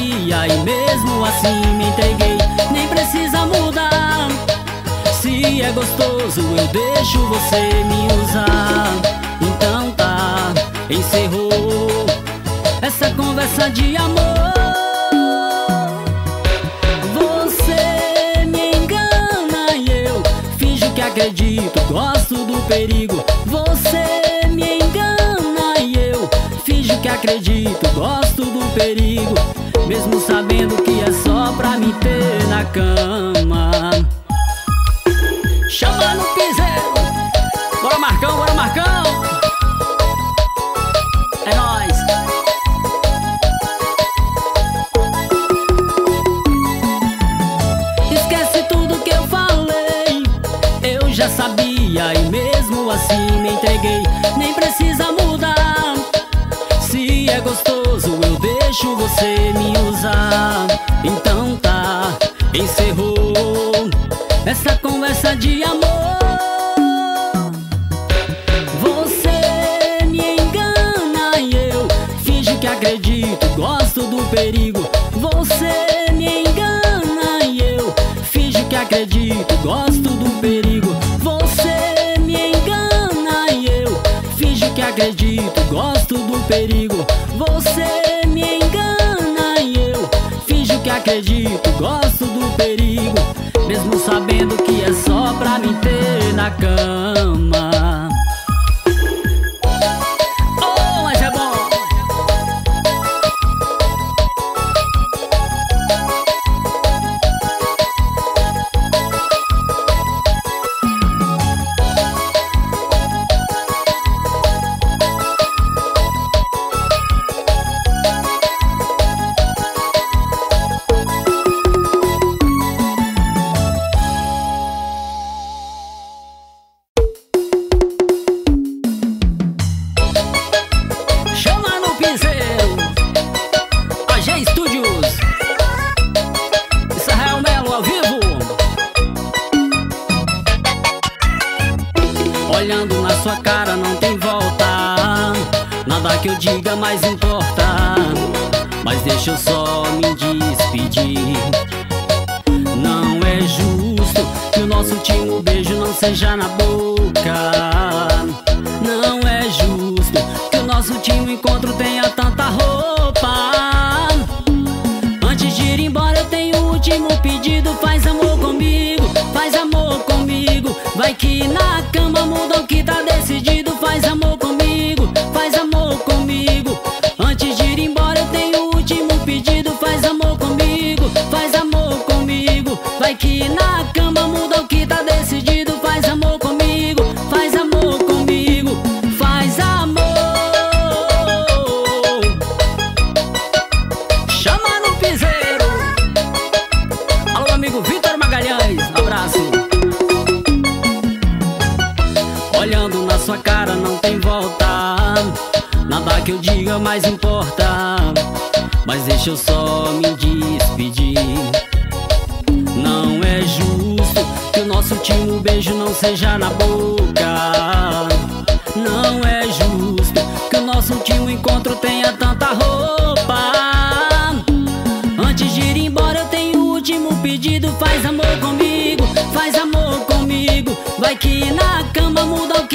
sabia e mesmo assim me entreguei. Nem precisa mudar. Se é gostoso, eu deixo você me usar. Então tá, encerrou essa conversa de amor. Acredito, gosto do perigo. Você me engana e eu finjo que acredito, gosto do perigo. Mesmo sabendo que é só pra me ter na cama. Chama no piseiro. Bora Marcão, bora Marcão. É nóis. Esquece tudo que eu falei. Eu já sabia e mesmo assim me entreguei. Nem precisa mudar. Se é gostoso, deixo você me usar. Então tá, encerrou essa conversa de amor. Você me engana e eu finge que acredito, gosto do perigo. Você me engana e eu finge que acredito, gosto do perigo. Acredito, gosto do perigo. Você me engana e eu finge que acredito, gosto do perigo. Mesmo sabendo que é só pra me ter na cama. Nada que eu diga mais importa. Mas deixa eu só me despedir. Não é justo que o nosso último beijo não seja na boca. Não é justo que o nosso último encontro tenha tanta roupa. Antes de ir embora, eu tenho o último pedido. Faz amor mais importa. Mas deixa eu só me despedir. Não é justo que o nosso último beijo não seja na boca. Não é justo que o nosso último encontro tenha tanta roupa. Antes de ir embora, eu tenho o último pedido. Faz amor comigo, faz amor comigo. Vai que na cama muda o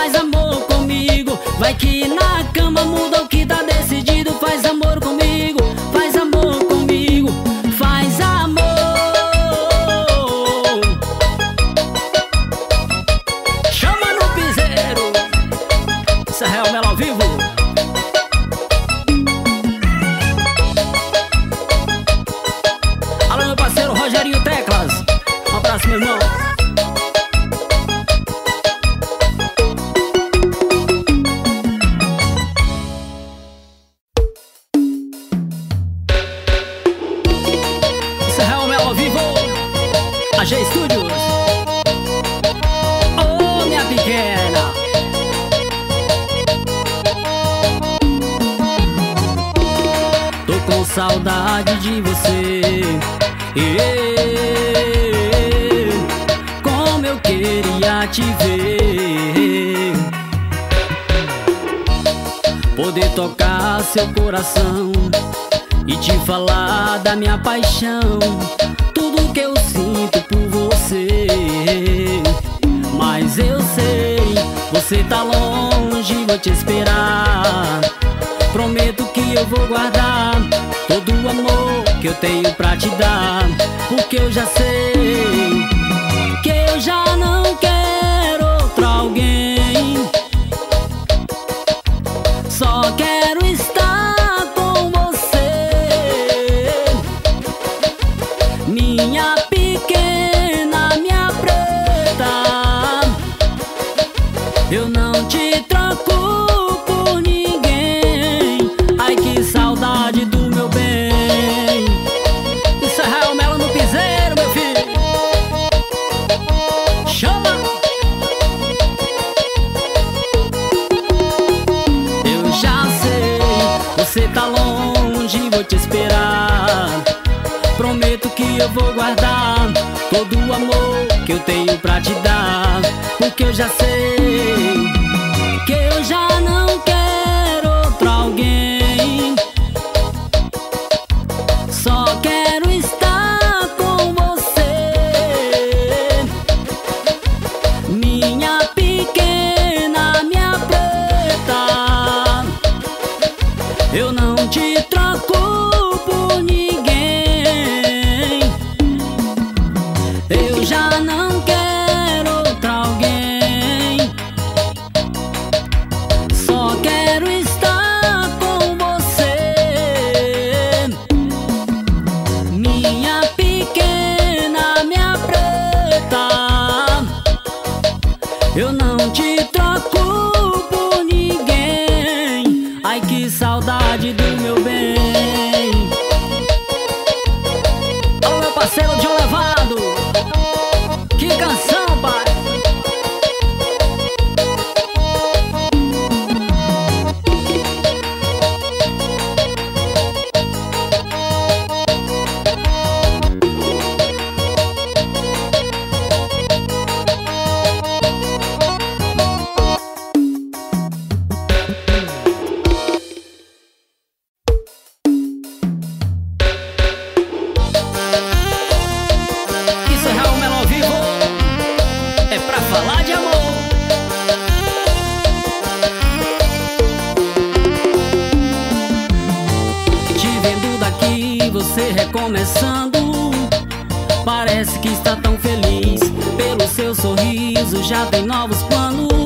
faz amor comigo. Vai que na cama muda o que tá decidido. Faz amor comigo, faz amor comigo. Faz amor. Chama no piseiro. Israel Melo ao vivo. Alô, meu parceiro Rogerinho Teclas. Um abraço, meu irmão. Tô com saudade de você. Como eu queria te ver. Poder tocar seu coração e te falar da minha paixão. Tudo que eu sinto por você. Mas eu sei, você tá longe, vou te esperar. Prometo que eu vou guardar eu tenho pra te dar. Porque eu já sei que eu já não quero outro alguém. Só quero estar com você, minha você tá longe, vou te esperar. Prometo que eu vou guardar todo o amor que eu tenho pra te dar. Porque eu já sei Está tão feliz. Pelo seu sorriso, já tem novos planos.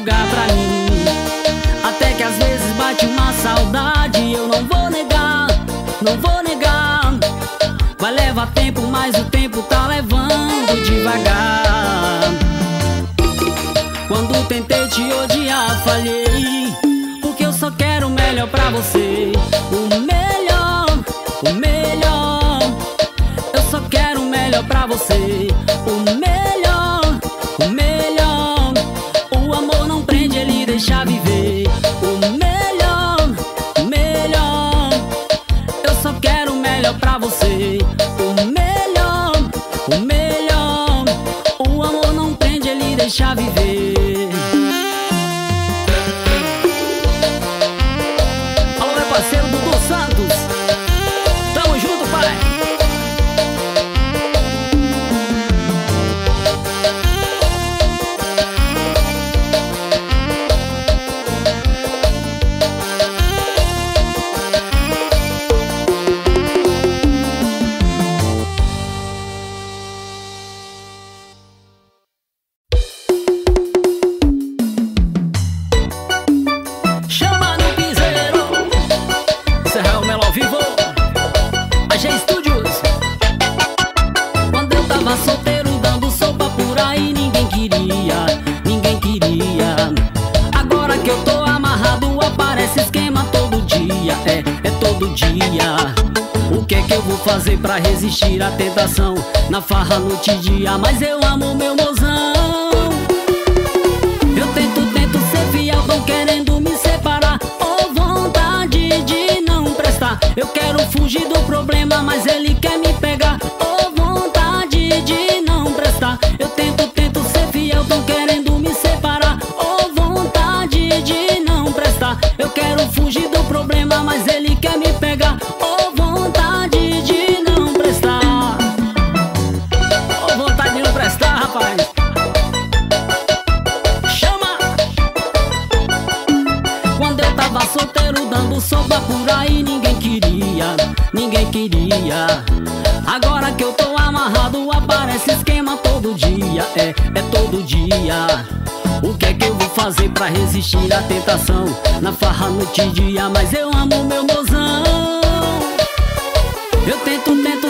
Lugar pra mim. Até que às vezes bate uma saudade. Eu não vou negar, não vou negar. Vai levar tempo, mas o tempo tá levando devagar. Quando tentei te odiar, falhei. Porque eu só quero o melhor pra você. O melhor, o melhor. Eu só quero o melhor pra você. Studios. Quando eu tava solteiro, dando sopa por aí, ninguém queria, ninguém queria. Agora que eu tô amarrado, aparece esquema todo dia, é, é todo dia. O que é que eu vou fazer pra resistir à tentação? Na farra noite e dia, mas eu amo meu mozão. quer é todo dia. O que é que eu vou fazer pra resistir à tentação? Na farra, noite e dia, mas eu amo meu mozão. Eu tento, tento